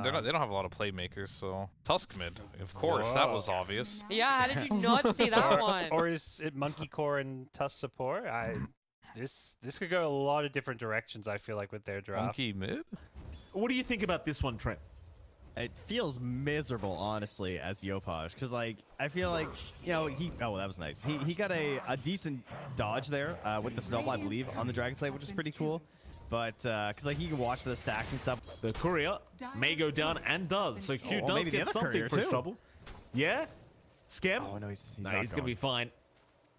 mean, they're not, they don't have a lot of playmakers, so Tusk mid. Of course, that was obvious. Yeah, how did you not see that one? Or is it Monkey Core and Tusk support? I this this could go a lot of different directions. I feel like with their draft. Monkey mid? What do you think about this one, Trent? It feels miserable, honestly, as Yopaj, because like I feel like you know he. Oh, that was nice. He he got a, a decent dodge there uh, with the snowball, I believe, on the Dragon Slave, which is pretty cool. But uh because like you can watch for the stacks and stuff. The courier may go down and does. So Q Oh, does get something for his trouble. Yeah? Scam? Oh no, he's, he's no, he's going to be fine.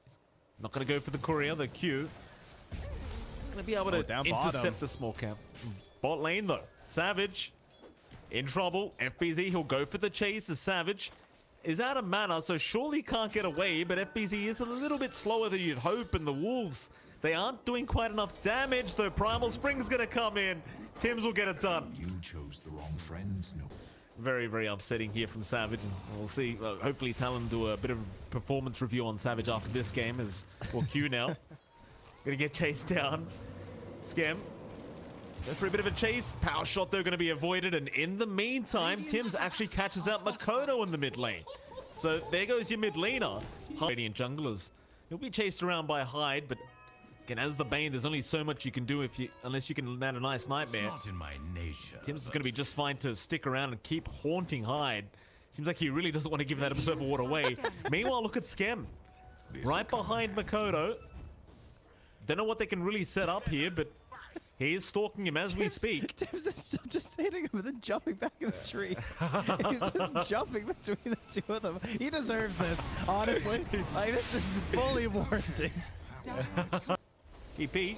He's not going to go for the courier, the Q. He's going to be able Oh, to down intercept bottom. the small camp. Bot lane, though. Savage in trouble. FBZ, he'll go for the chase. The Savage is out of mana, so surely can't get away, but FBZ is a little bit slower than you'd hope, and the Wolves, they aren't doing quite enough damage, though Primal Spring's going to come in. Tims will get it done. You chose the wrong friends, no. Very, very upsetting here from Savage. And we'll see. Well, hopefully, Talon do a bit of performance review on Savage after this game as well. Q now. Gonna get chased down. Skem. Go for a bit of a chase. Power shot, though, going to be avoided. And in the meantime, Tims actually catches out Mikoto in the mid lane. So there goes your mid laner. Radiant junglers. He'll be chased around by Hyde, but again, as the Bane, there's only so much you can do if you, unless you can land a nice nightmare. Not in my nature. Tims is going to be just fine to stick around and keep haunting Hyde. Seems like he really doesn't want to give that Berserker Ward away. Meanwhile, look at Skem. Right behind Mikoto. Don't know what they can really set up here, but he is stalking him as we speak. Tims is still just hitting him and then jumping back in the tree. He's just jumping between the two of them. He deserves this, honestly. like this is fully warranted. EP.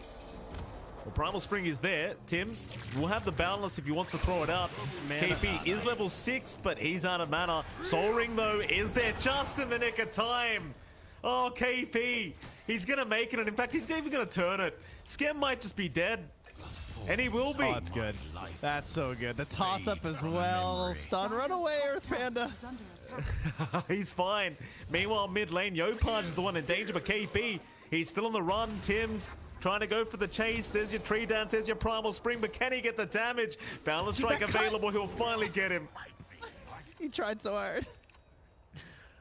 Well, Primal Spring is there. Tims will have the boundless if he wants to throw it out. KP is level 6, but he's out of mana. Soul Ring, though, is there just in the nick of time. Oh, KP. He's going to make it, and in fact, he's even going to turn it. Skem might just be dead. And he will be. Oh, that's good. That's so good. The toss up as well. Stun, run away, Earth Panda. he's fine. Meanwhile, mid lane, Yopaj is the one in danger, but KP, he's still on the run. Tims trying to go for the chase. There's your tree dance, there's your primal spring, but can he get the damage? Boundless Strike available, he'll finally get him. He tried so hard.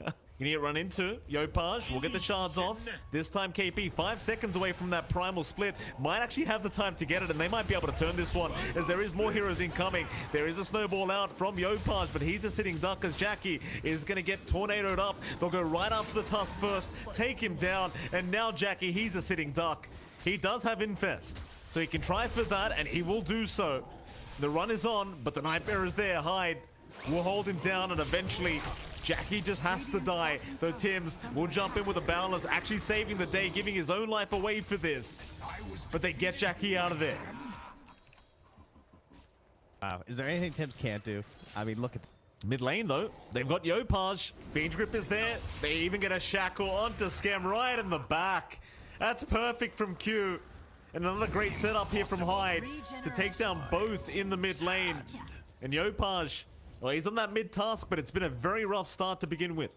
Can he run into Yopaj? We'll get the shards off. This time KP, five seconds away from that primal split. Might actually have the time to get it, and they might be able to turn this one, as there is more heroes incoming. There is a snowball out from Yopaj, but he's a sitting duck as Jackie is going to get tornadoed up. They'll go right after the Tusk first, take him down, and now Jackie, he's a sitting duck. He does have Infest, so he can try for that, and he will do so. The run is on, but the Nightmare is there. Hyde will hold him down, and eventually Jackie just has to die. So Tims will jump in with a boundless, actually saving the day, giving his own life away for this. But they get Jackie out of there. Wow. Is there anything Tims can't do? I mean, look at Mid lane though, they've got Yopaj. Fiend Grip is there. They even get a shackle onto Skem right in the back. That's perfect from Q. And another great setup here from Hyde to take down both in the mid lane. And Yopaj, well, he's on that mid Tusk, but it's been a very rough start to begin with.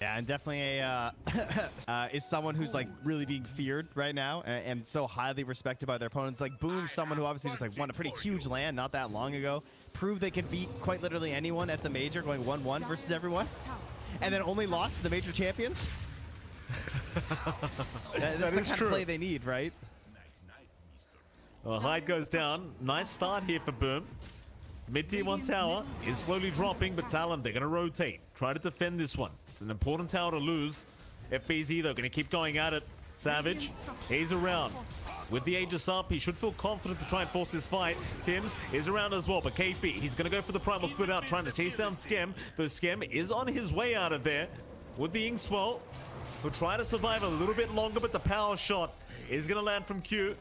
Yeah, and definitely a uh, uh, is someone who's like really being feared right now and, and so highly respected by their opponents. Like Boom, someone who obviously just like won a pretty huge land not that long ago, proved they can beat quite literally anyone at the major, going one-one versus everyone, and then only lost to the major champions. That- That's That the is kind true. of play they need, right? Well, Hyde goes down. Nice start here for Boom. The mid tier 1 tower is slowly dropping, but Talon, they're going to rotate. Try to defend this one. It's an important tower to lose. FBZ, though, going to keep going at it. Savage, he's around. With the Aegis up, he should feel confident to try and force this fight. Tims is around as well, but KP, he's going to go for the Primal Split out, trying to chase down Skem. Though Skem is on his way out of there with the Inkswell. Who'll try to survive a little bit longer, but the power shot is going to land from Q.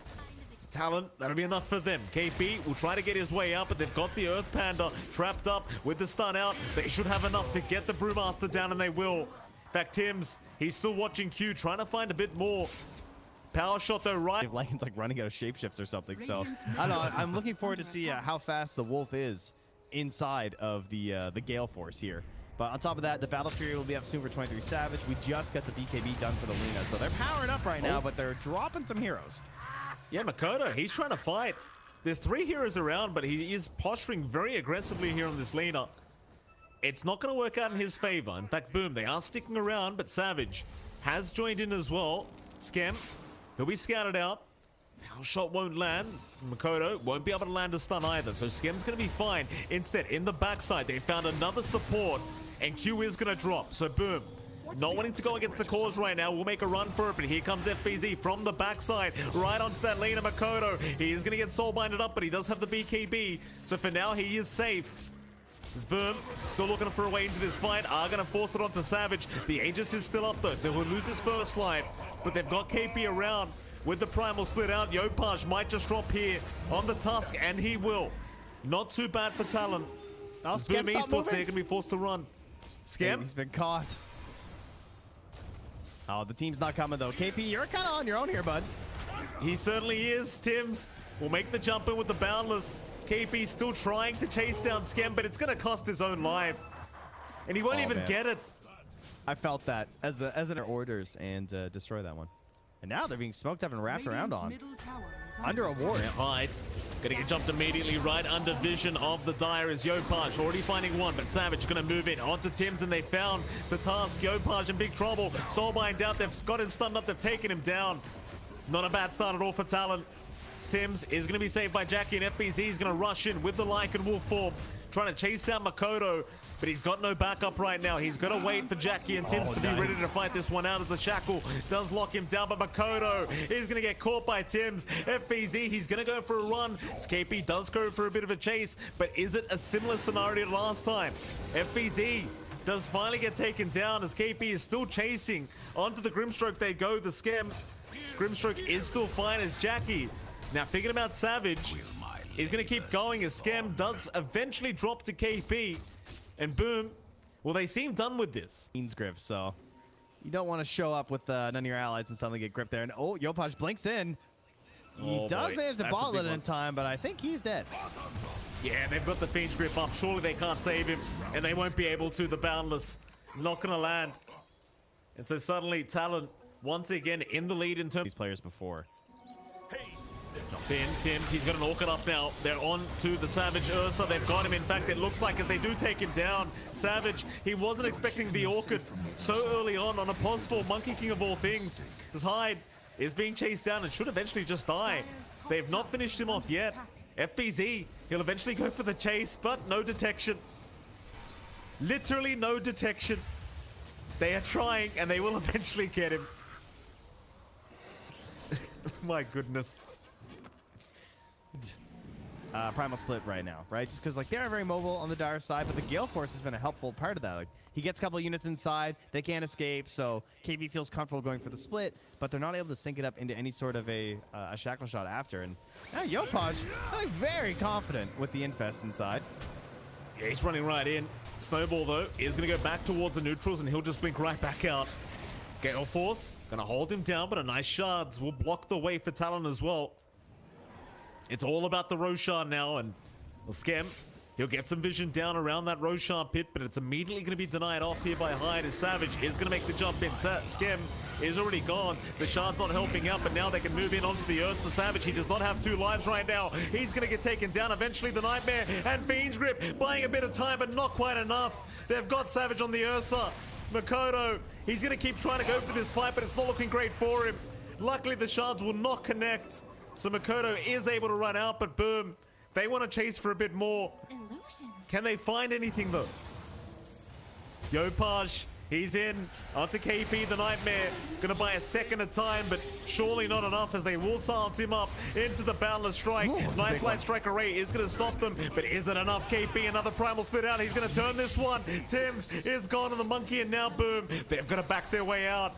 Talent, that'll be enough for them. KP will try to get his way out, but they've got the Earth Panda trapped up with the stun out. They should have enough to get the Brewmaster down, and they will. In fact, Tim's, he's still watching Q, trying to find a bit more. Power shot, though, right. If Lycan's like running out of shapeshifts or something. So I don't know. I'm looking forward to see uh, how fast the wolf is inside of the uh, the Gale Force here. But on top of that, the Battle Fury will be up soon for 23 Savage. We just got the BKB done for the Luna, so they're powering up right now, Oh. but they're dropping some heroes. Yeah, Mikoto, he's trying to fight. There's three heroes around, but he is posturing very aggressively here on this leader. It's not going to work out in his favor. In fact, boom, they are sticking around, but Savage has joined in as well. Skem, he'll be scouted out. Power shot won't land. Mikoto won't be able to land a stun either, so Skem's going to be fine. Instead, in the backside, they found another support, and Q is going to drop. So boom, not wanting to go against the cause right now. We'll make a run for it, but here comes FBZ from the backside, right onto that lane of Mikoto. He is going to get soul binded up, but he does have the BKB. So for now, he is safe. This Boom still looking for a way into this fight. Are going to force it onto Savage. The Aegis is still up though, so he'll lose his first life. But they've got KP around. With the Primal split out, Yopaj might just drop here on the Tusk, and he will. Not too bad for Talon. This Boom Scam, Esports, they're going to be forced to run. Skem? He's been caught. Oh, the team's not coming though. KP, you're kind of on your own here, bud. He certainly is. Tims will make the jump in with the Boundless. KP still trying to chase down Skem, but it's going to cost his own life. And he won't Oh, even man. get it. I felt that as a, as an orders and uh, destroy that one. And now they're being smoked up and wrapped around on. Under a ward. Yeah, Hyde. Gonna get jumped immediately right under vision of the Dire is Yopaj. Already finding one, but Savage gonna move in onto Tims and they found the Tusk. Yopaj in big trouble. Soulbind out. They've got him stunned up. They've taken him down. Not a bad start at all for Talon. Tims is gonna be saved by Jackie and FBZ is gonna rush in with the Lycan Wolf form. Trying to chase down Mikoto, but he's got no backup right now. He's gonna wait for Jackie and Tims Oh, to be nice. ready to fight this one out as the shackle does lock him down. But Mikoto is going to get caught by Tims. FBZ, he's going to go for a run. Skapey does go for a bit of a chase, but is it a similar scenario to last time? FBZ does finally get taken down as KP is still chasing. Onto the Grimstroke they go, the Skem. Grimstroke is still fine as Jackie. Now thinking about Savage, he's going to keep going as Skem does eventually drop to KP. And boom, well they seem done with this. Queen's grip, so you don't want to show up with uh, none of your allies and suddenly get gripped there. And oh, Yopaj blinks in. He Oh, does boy. manage to That's bottle big it in time, but I think he's dead. Yeah, they've got the Fiend's grip up. Surely they can't save him, and they won't be able to. The Boundless not gonna land. And so suddenly Talon once again in the lead in terms of These players before. Jump Tims, he's got an Orchid up now. They're on to the Savage Ursa. They've got him. In fact, it looks like as they do take him down, Savage, he wasn't expecting the Orchid so early on on a possible Monkey King of all things. His Hyde is being chased down and should eventually just die. They have not finished him off yet. FBZ, he'll eventually go for the chase, but no detection. Literally no detection. They are trying and they will eventually get him. My goodness. Uh, Primal Split right now, right? Just because like they're very mobile on the Dire side, but the Gale Force has been a helpful part of that. Like he gets a couple units inside, they can't escape, so KP feels comfortable going for the split, but they're not able to sync it up into any sort of a uh, a shackle shot after. And now Yopaj, like very confident with the infest inside. Yeah, he's running right in. Snowball, though, is going to go back towards the neutrals, and he'll just blink right back out. Gale Force going to hold him down, but a nice shards will block the way for Talon as well. It's all about the Roshan now, and the Skem, he'll get some vision down around that Roshan pit, but it's immediately going to be denied off here by Hyde as Savage is going to make the jump in. Sa- Skem is already gone. The shard's not helping out, but now they can move in onto the Earth. Savage, he does not have two lives right now. He's going to get taken down. Eventually, the Nightmare and Fiend's Grip buying a bit of time, but not quite enough. They've got Savage on the Ursa. Mikoto, he's going to keep trying to go for this fight, but it's not looking great for him. Luckily, the shards will not connect. So Mikoto is able to run out, but boom, they want to chase for a bit more. Illusion. Can they find anything though? Yopaj, he's in. Onto KP, the Nightmare. Gonna buy a second of time, but surely not enough as they will silence him up into the Boundless Strike. nice light strike array is gonna stop them, but is it enough? KP, another Primal Split out. He's gonna turn this one. Tims is gone to the Monkey, and now boom, they've gotta back their way out.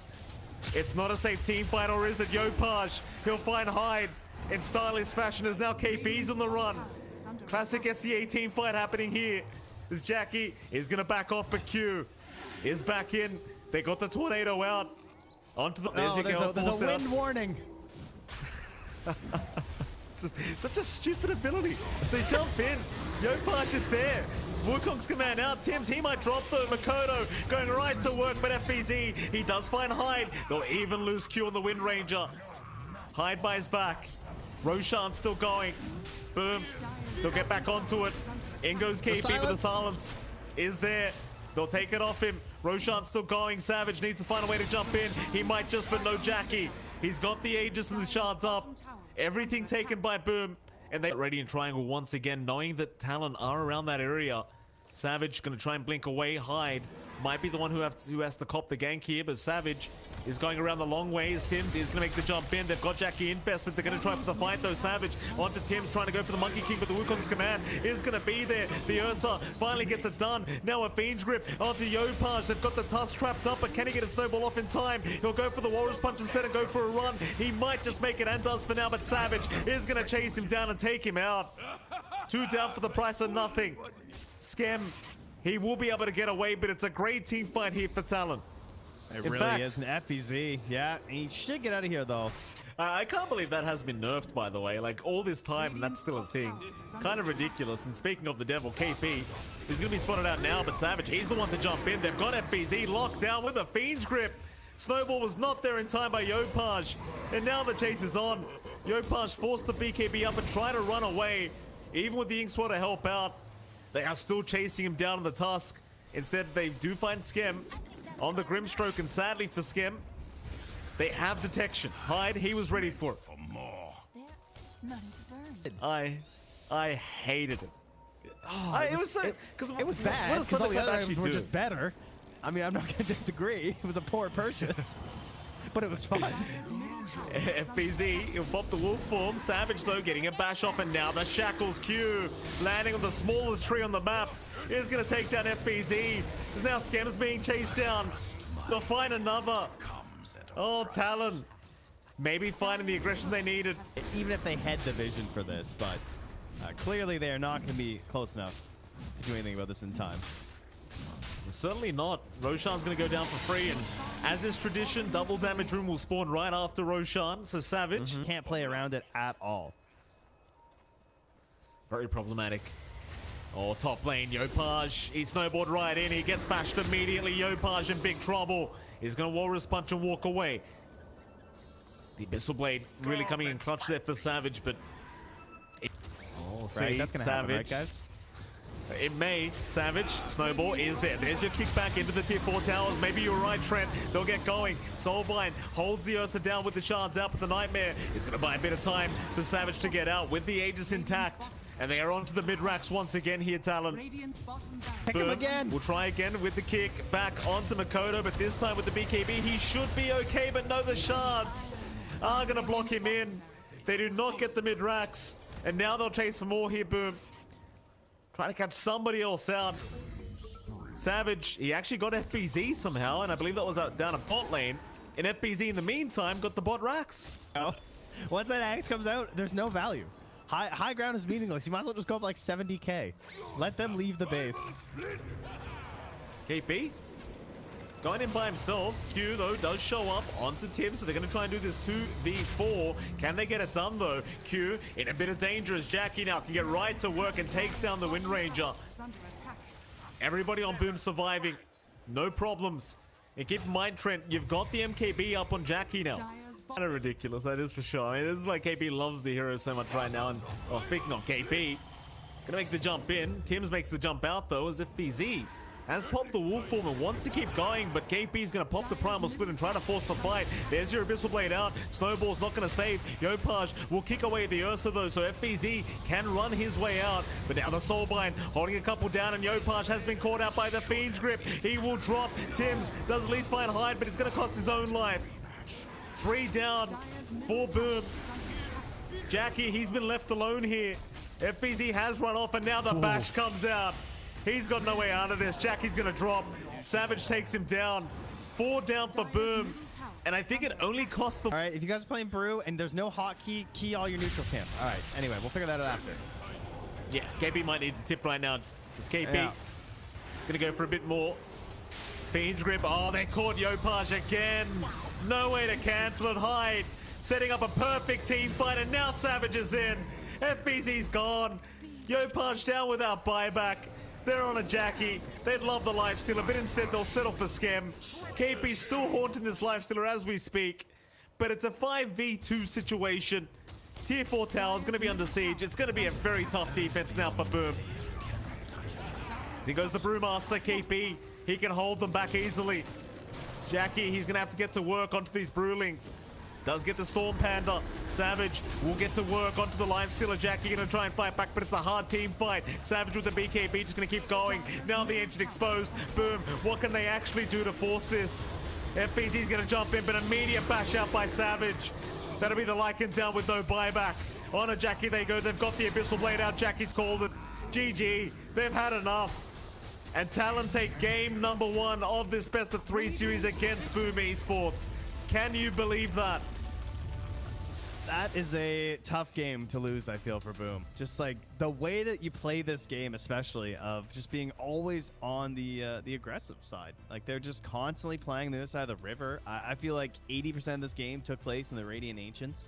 It's not a safe team fight, or is it Yopaj? He'll find Hyde in stylish fashion as now KP's on the run. Classic SEA team fight happening here. As Jackie is gonna back off, but Q is back in. They got the tornado out. Onto the oh, there's Oh, there's, a, there's a out. wind warning. It's just such a stupid ability. So they jump in. Yopaj is there. Wukong's command out. Tims, he might drop the Mikoto going right to work, but FBZ, he does find Hyde. They'll even lose Q on the Wind Ranger. Hyde by his back. Roshan still going. Boom. They'll get back onto it. In goes KP, but the silence. silence is there. They'll take it off him. Roshan's still going. Savage needs to find a way to jump in. He might just, but no Jackie. He's got the Aegis and the shards up. Everything taken by Boom. And they Radiant Triangle once again, knowing that Talon are around that area. Savage gonna try and blink away, hide. Might be the one who, have who has to cop the gank here, but Savage is going around the long ways. Tims is gonna make the jump in. They've got Jackie infested. They're gonna try for the fight though. Savage onto Tims trying to go for the Monkey King, but the Wukong's command is gonna be there. The Ursa finally gets it done. Now a Fiend's Grip onto Yopaj. They've got the Tusk trapped up, but can he get a snowball off in time? He'll go for the Walrus Punch instead and go for a run. He might just make it and does for now, but Savage is gonna chase him down and take him out. Two down for the price of nothing. Skem, he will be able to get away, but it's a great team fight here for Talon. It In really fact- is an FBZ. Yeah, he should get out of here though. I I can't believe that has been nerfed, by the way. Like, all this time, and that's still a thing. Kind of ridiculous. And speaking of the devil, KP, he's going to be spotted out now, but Savage, he's the one to jump in. They've got FBZ locked down with a Fiend's Grip. Snowball was not there in time by Yopaj. And now the chase is on. Yopaj forced the BKB up and try to run away. Even with the Inkswell to help out, they are still chasing him down on the Tusk. Instead, they do find Skem on the Grimstroke, and sadly for Skem, they have detection. Hyde, he was ready for it. For more. Nothing to burn. I, I hated it. Oh, I, it was so because It was bad does because all the Thunderclap other items were do? just better. I mean, I'm not going to disagree. It was a poor purchase, but it was fun. FBZ, he'll pop the wolf form. Savage though, getting a bash off, and now the Shackles Q landing on the smallest tree on the map is going to take down FBZ. There's now Scammers being chased down. They'll find another. Oh. Talon. Maybe finding the aggression they needed. Even if they had the vision for this, but uh, clearly they are not going to be close enough to do anything about this in time. Certainly not. Roshan's going to go down for free, and as is tradition, double damage rune will spawn right after Roshan. So Savage, mm-hmm. Can't play around it at all. very problematic. Oh, top lane, Yopaj. He snowboard right in. He gets bashed immediately. Yopaj in big trouble. He's going to Walrus Punch and walk away. The Abyssal Blade really coming in clutch there for Savage, but... Oh, see, Right? That's going to happen, Savage. right, guys? It may. Savage. Snowball is there. There's your kickback into the tier 4 towers. Maybe you're right, Trent. They'll get going. Soulbind holds the Ursa down with the shards out, but the Nightmare is going to buy a bit of time for Savage to get out with the Aegis intact. And they are onto the mid-racks once again here, Talon. Radiant's bottom barracks. Pick him Boom. again. We'll try again with the kick back onto Mikoto, but this time with the BKB, he should be okay, but no, the shards are going to block him in. They do not get the mid-racks, and now they'll chase for more here, Boom. Trying to catch somebody else out. Savage, he actually got FBZ somehow, and I believe that was out down a bot lane. And FBZ in the meantime got the bot racks. No. Once that axe comes out, there's no value. High, high ground is meaningless. You might as well just go up like 70k. Let them leave the base. KP going in by himself. Q though does show up onto Tim, so they're going to try and do this 2v4. Can they get it done though? Q in a bit of danger as Jackie now can get right to work and takes down the Wind Ranger. Everybody on Boom surviving. No problems. And keep in mind, Trent, you've got the MKB up on Jackie now. Kind of ridiculous, that is for sure. I mean, this is why KP loves the hero so much right now. And well, speaking of KP, gonna make the jump in. Tims makes the jump out though, as FBZ has popped the wolf form and wants to keep going, but KP's gonna pop the primal split and try to force the fight. There's your abyssal blade out. Snowball's not gonna save. Yopaj will kick away the Ursa though, so FBZ can run his way out. But now the Soulbind holding a couple down, and Yopaj has been caught out by the Fiend's grip. He will drop. Tims does at least find Hyde, but it's gonna cost his own life. Three down, four boom. Jackie, he's been left alone here. FBZ has run off, and now the bash comes out. He's got no way out of this. Jackie's gonna drop. Savage takes him down. Four down for Boom. And I think it only cost the. All right, if you guys are playing Brew and there's no hotkey, key all your neutral camps. All right, anyway, we'll figure that out after. Yeah, KP might need the tip right now. It's KP. Yeah. Gonna go for a bit more. Fiend's grip. Oh, they caught Yopaj again. No way to cancel it. Hyde. Setting up a perfect team fight, and now Savage is in. FBZ's gone. Yopaj down without buyback. They're on a Jackie. They'd love the life stealer, but instead they'll settle for Skem. KP's still haunting this life stealer as we speak. But it's a 5v2 situation. Tier 4 tower is going to be under siege. It's going to be a very tough defense now for Boom. He goes the Brewmaster, KP. He can hold them back easily. Jackie, he's going to have to get to work onto these Brewlings. Does get the Storm Panda. Savage will get to work onto the Life Stealer. Jackie to try and fight back, but it's a hard team fight. Savage with the BKB just going to keep going. Now the engine exposed. Boom. What can they actually do to force this? FBZ's going to jump in, but immediate bash out by Savage. That'll be the Lycan down with no buyback. On a Jackie they go. They've got the Abyssal Blade out. Jackie's called it. GG. They've had enough. And Talon take game number one of this best of three series against Boom Esports. Can you believe that? That is a tough game to lose, I feel, for Boom. Just like the way that you play this game, especially of just being always on the uh, the aggressive side. Like they're just constantly playing the other side of the river. I, I feel like 80% of this game took place in the Radiant Ancients.